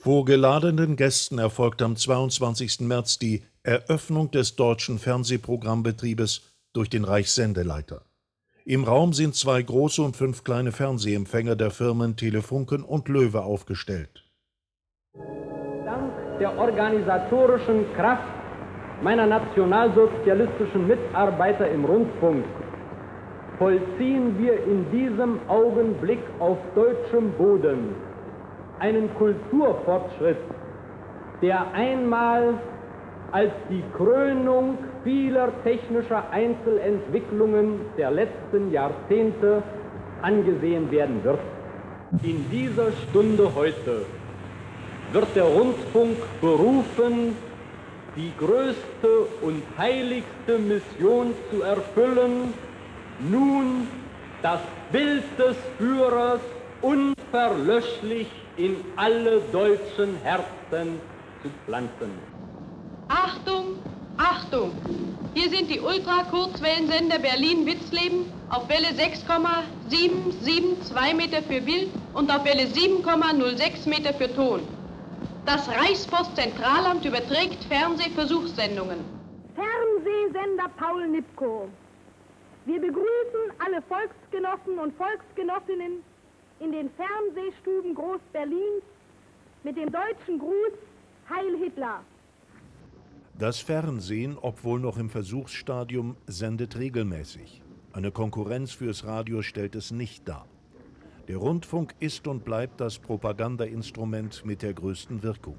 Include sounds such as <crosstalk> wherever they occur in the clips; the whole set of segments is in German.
Vor geladenen Gästen erfolgt am 22. März die Eröffnung des deutschen Fernsehprogrammbetriebes durch den Reichssendeleiter. Im Raum sind zwei große und fünf kleine Fernsehempfänger der Firmen Telefunken und Löwe aufgestellt. Dank der organisatorischen Kraft meiner nationalsozialistischen Mitarbeiter im Rundfunk vollziehen wir in diesem Augenblick auf deutschem Boden einen Kulturfortschritt, der einmal als die Krönung vieler technischer Einzelentwicklungen der letzten Jahrzehnte angesehen werden wird. In dieser Stunde heute wird der Rundfunk berufen, die größte und heiligste Mission zu erfüllen, nun das Bild des Führers unverlöschlich in alle deutschen Herzen zu pflanzen. Achtung, Achtung! Hier sind die Ultrakurzwellensender Berlin-Witzleben auf Welle 6,772 Meter für Bild und auf Welle 7,06 Meter für Ton. Das Reichspostzentralamt überträgt Fernsehversuchssendungen. Fernsehsender Paul Nipkow. Wir begrüßen alle Volksgenossen und Volksgenossinnen in den Fernsehstuben Groß-Berlins mit dem deutschen Gruß Heil Hitler. Das Fernsehen, obwohl noch im Versuchsstadium, sendet regelmäßig. Eine Konkurrenz fürs Radio stellt es nicht dar. Der Rundfunk ist und bleibt das Propagandainstrument mit der größten Wirkung.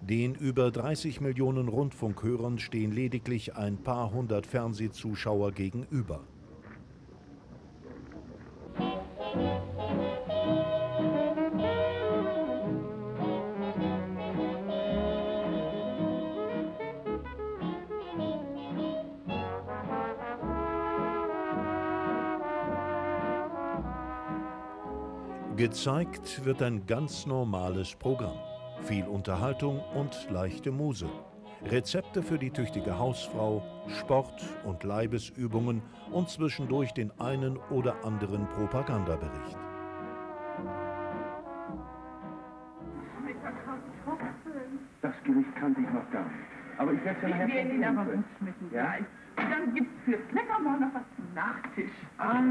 Den über 30 Millionen Rundfunkhörern stehen lediglich ein paar hundert Fernsehzuschauer gegenüber. Gezeigt wird ein ganz normales Programm. Viel Unterhaltung und leichte Muse. Rezepte für die tüchtige Hausfrau, Sport und Leibesübungen und zwischendurch den einen oder anderen Propagandabericht. Ich werde Ihnen aber schmecken. Ja? Dann gibt es fürs Leckermaul noch was zum Nachtisch. Ah,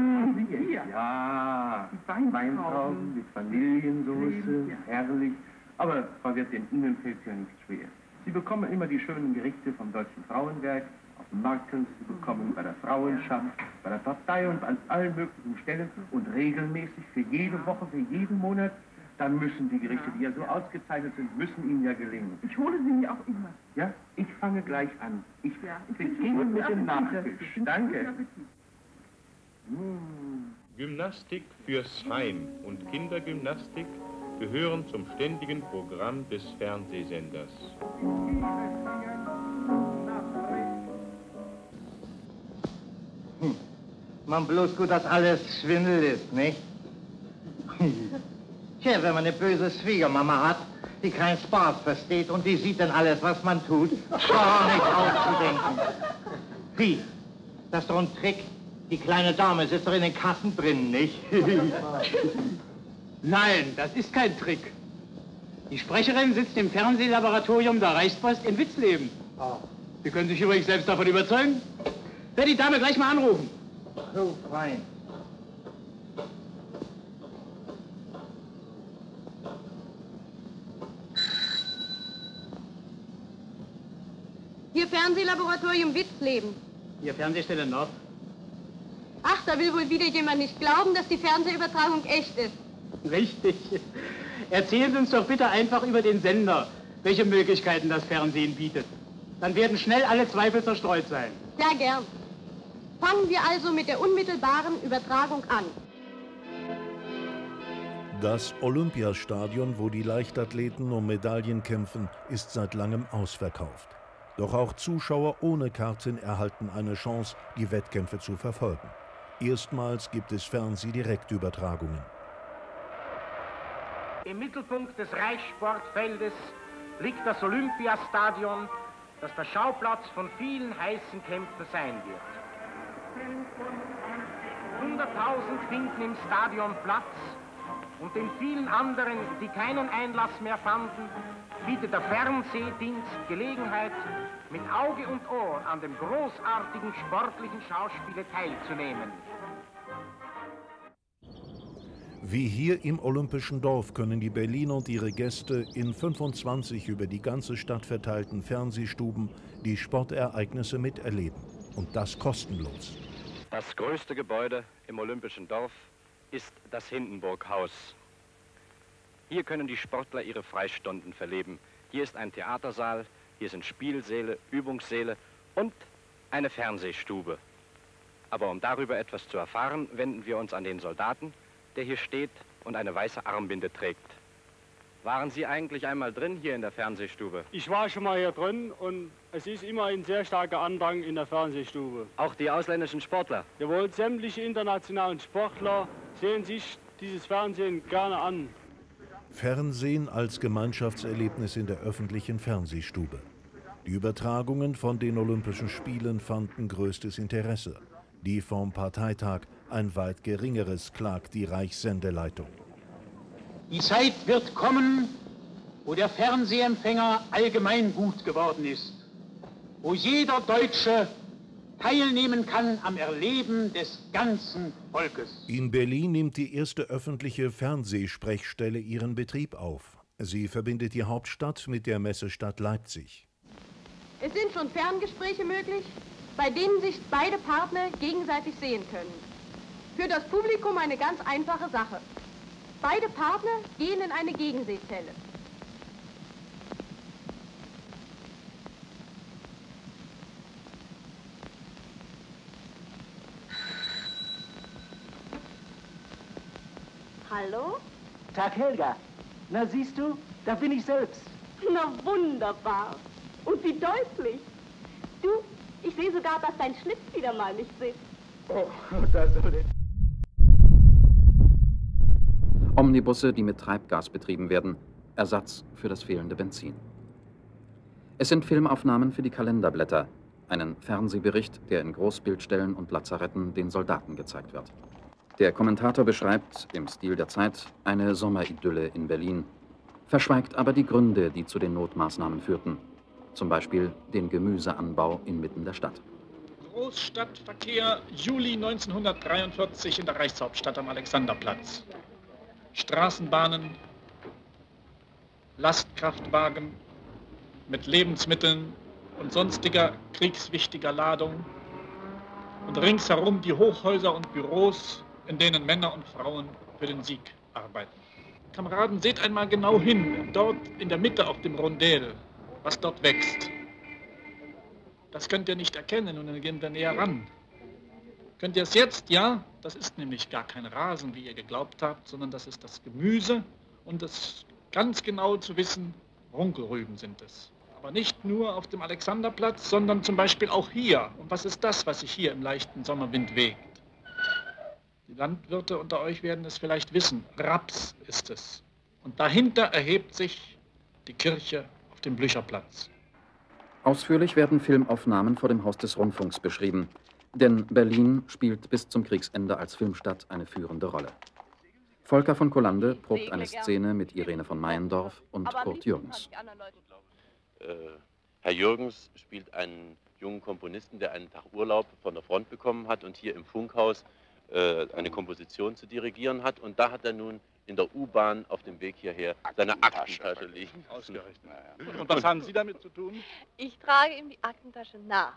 hier. hier. Ja. Die Weintrauben. Mit Vanillesoße. Ja. Herrlich. Aber Frau Wirtin, Ihnen fällt ja nicht schwer. Sie bekommen immer die schönen Gerichte vom Deutschen Frauenwerk, auf dem Markens, Sie bekommen bei der Frauenschaft, bei der Partei und an allen möglichen Stellen und regelmäßig für jede Woche, für jeden Monat. Dann müssen die Gerichte, die ja so ausgezeichnet sind, müssen Ihnen ja gelingen. Ich hole sie mir auch immer. Ja, ich fange gleich an. Ich Ja, ich beginne mit dem. Nachtisch. Danke. Mmh. Gymnastik fürs Heim und Kindergymnastik gehören zum ständigen Programm des Fernsehsenders. Man bloß gut, dass alles Schwindel ist, nicht? <laughs> Tja, wenn man eine böse Schwiegermama hat, die keinen Spaß versteht und die sieht dann alles, was man tut, gar nicht auszudenken. Wie? Das ist doch ein Trick. Die kleine Dame sitzt doch in den Kassen drin, nicht? <laughs> Nein, das ist kein Trick. Die Sprecherin sitzt im Fernsehlaboratorium der Reichspost in Witzleben. Sie können sich übrigens selbst davon überzeugen. Werde die Dame gleich mal anrufen. so fein. Hier Fernsehlaboratorium Witzleben. Hier Fernsehstelle Nord. Ach, da will wohl wieder jemand nicht glauben, dass die Fernsehübertragung echt ist. Richtig. Erzählen Sie uns doch bitte einfach über den Sender, welche Möglichkeiten das Fernsehen bietet. Dann werden schnell alle Zweifel zerstreut sein. Ja, gern. Fangen wir also mit der unmittelbaren Übertragung an. Das Olympiastadion, wo die Leichtathleten um Medaillen kämpfen, ist seit langem ausverkauft. Doch auch Zuschauer ohne Karten erhalten eine Chance, die Wettkämpfe zu verfolgen. Erstmals gibt es Fernsehdirektübertragungen. Im Mittelpunkt des Reichssportfeldes liegt das Olympiastadion, das der Schauplatz von vielen heißen Kämpfen sein wird. 100.000 finden im Stadion Platz und den vielen anderen, die keinen Einlass mehr fanden, bietet der Fernsehdienst Gelegenheit, mit Auge und Ohr an dem großartigen sportlichen Schauspiele teilzunehmen. Wie hier im Olympischen Dorf können die Berliner und ihre Gäste in 25 über die ganze Stadt verteilten Fernsehstuben die Sportereignisse miterleben. Und das kostenlos. Das größte Gebäude im Olympischen Dorf ist das Hindenburghaus. Hier können die Sportler ihre Freistunden verleben. Hier ist ein Theatersaal, hier sind Spielsäle, Übungssäle und eine Fernsehstube. Aber um darüber etwas zu erfahren, wenden wir uns an den Soldaten, der hier steht und eine weiße Armbinde trägt. Waren Sie eigentlich einmal drin hier in der Fernsehstube? Ich war schon mal hier drin und es ist immer ein sehr starker Andrang in der Fernsehstube. Auch die ausländischen Sportler? Jawohl, sämtliche internationalen Sportler sehen sich dieses Fernsehen gerne an. Fernsehen als Gemeinschaftserlebnis in der öffentlichen Fernsehstube. Die Übertragungen von den Olympischen Spielen fanden größtes Interesse. Die vom Parteitag ein weit geringeres, klagt die Reichssendeleitung. Die Zeit wird kommen, wo der Fernsehempfänger allgemein gut geworden ist, wo jeder Deutsche teilnehmen kann am Erleben des ganzen Volkes. In Berlin nimmt die erste öffentliche Fernsehsprechstelle ihren Betrieb auf. Sie verbindet die Hauptstadt mit der Messestadt Leipzig. Es sind schon Ferngespräche möglich, bei denen sich beide Partner gegenseitig sehen können. Für das Publikum eine ganz einfache Sache. Beide Partner gehen in eine Gegensehzelle. Hallo? Tag Helga. Na siehst du, da bin ich selbst. Na wunderbar. Und wie deutlich. Du, ich sehe sogar, dass dein Schlitz wieder mal nicht sitzt. Oh, da soll der... Omnibusse, die mit Treibgas betrieben werden, Ersatz für das fehlende Benzin. Es sind Filmaufnahmen für die Kalenderblätter, einen Fernsehbericht, der in Großbildstellen und Lazaretten den Soldaten gezeigt wird. Der Kommentator beschreibt, im Stil der Zeit, eine Sommeridylle in Berlin, verschweigt aber die Gründe, die zu den Notmaßnahmen führten, zum Beispiel den Gemüseanbau inmitten der Stadt. Großstadtverkehr Juli 1943 in der Reichshauptstadt am Alexanderplatz. Straßenbahnen, Lastkraftwagen mit Lebensmitteln und sonstiger kriegswichtiger Ladung und ringsherum die Hochhäuser und Büros, in denen Männer und Frauen für den Sieg arbeiten. Kameraden, seht einmal genau hin, dort in der Mitte auf dem Rondell, was dort wächst. Das könnt ihr nicht erkennen und dann gehen wir näher ran. Könnt ihr es jetzt? Ja, das ist nämlich gar kein Rasen, wie ihr geglaubt habt, sondern das ist das Gemüse und das ganz genau zu wissen, Runkelrüben sind es. Aber nicht nur auf dem Alexanderplatz, sondern zum Beispiel auch hier. Und was ist das, was sich hier im leichten Sommerwind wägt? Die Landwirte unter euch werden es vielleicht wissen. Raps ist es. Und dahinter erhebt sich die Kirche auf dem Blücherplatz. Ausführlich werden Filmaufnahmen vor dem Haus des Rundfunks beschrieben, denn Berlin spielt bis zum Kriegsende als Filmstadt eine führende Rolle. Volker von Kollande probt eine Szene mit Irene von Meyendorf und Kurt Jürgens. Äh, Herr Jürgens spielt einen jungen Komponisten, der einen Tag Urlaub von der Front bekommen hat und hier im Funkhaus äh, eine Komposition zu dirigieren hat. Und da hat er nun in der U-Bahn auf dem Weg hierher seine Aktentasche liegen. Ausgerechnet. Und was haben Sie damit zu tun? Ich trage ihm die Aktentasche nach.